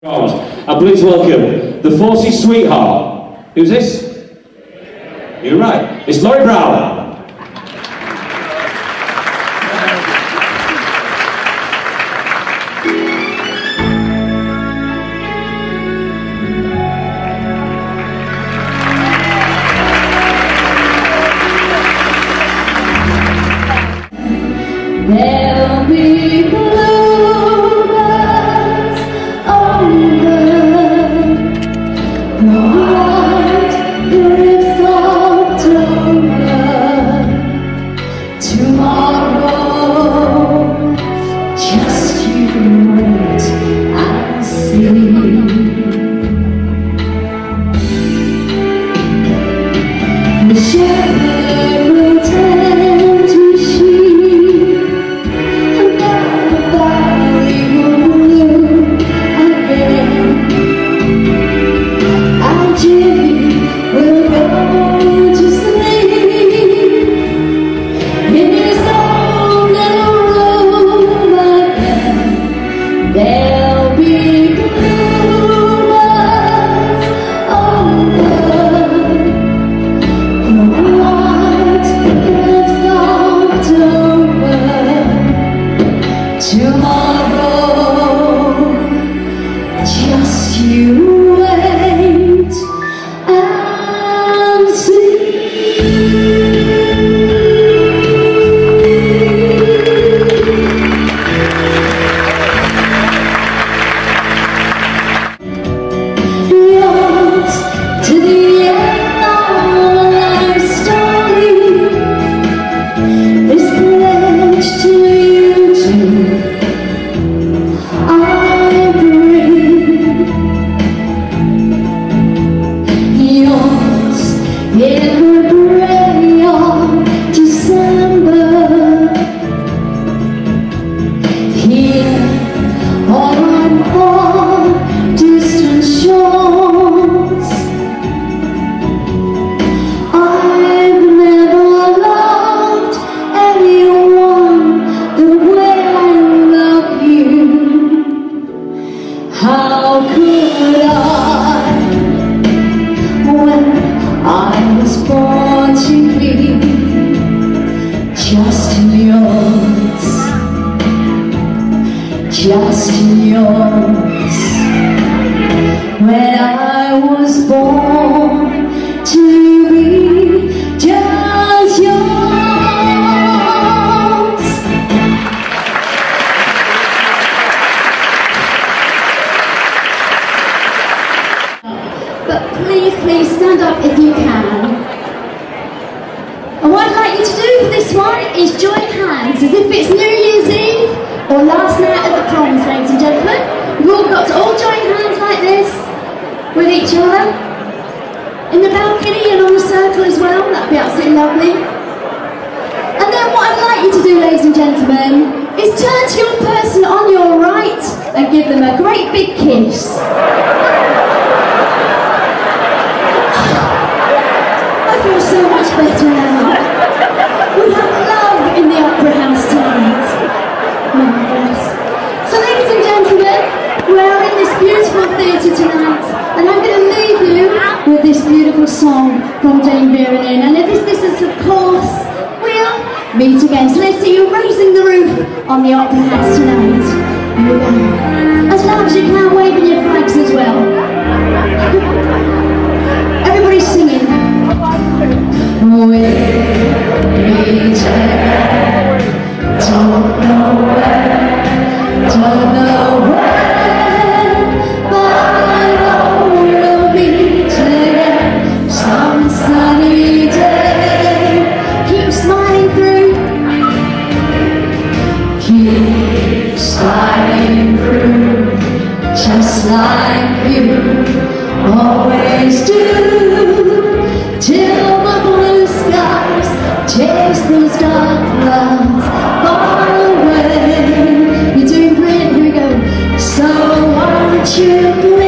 And please welcome the Forces sweetheart. Who's this? You're right. It's Laurie Brown. There'll be The But please, please stand up if you can. And what I'd like you to do for this one is join hands as if it's New Year's Eve or last night at the proms, ladies and gentlemen. We've all got to all join hands like this with each other. In the balcony and on the circle as well, that'd be absolutely lovely. And then what I'd like you to do, ladies and gentlemen, is turn to your person on your right and give them a great big kiss. I feel so much better now. We have love in the Opera House tonight. Marvellous. So ladies and gentlemen, we're in this beautiful theatre tonight and I'm going to leave you with this beautiful song from Dame Vera Lynn. And this, this is of course, we'll meet again. So let's see you raising the roof on the Opera House tonight. As loud as you can, waving your flags as well. you please